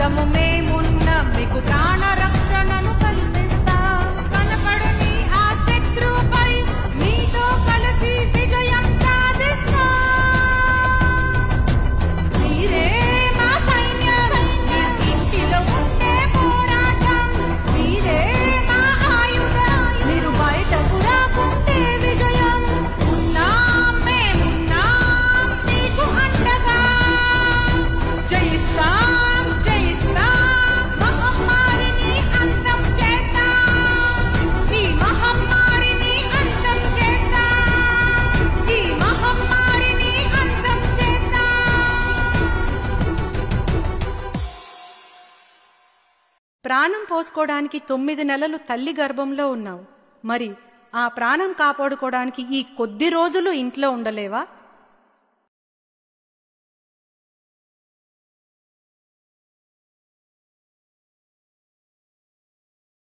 మూలము మేమున్న మీకు ప్రాణ ప్రాణం పోసుకోవడానికి తొమ్మిది నెలలు తల్లి గర్భంలో ఉన్నావు. మరి ఆ ప్రాణం కాపాడుకోవడానికి ఈ కొద్ది రోజులు ఇంట్లో ఉండలేవా?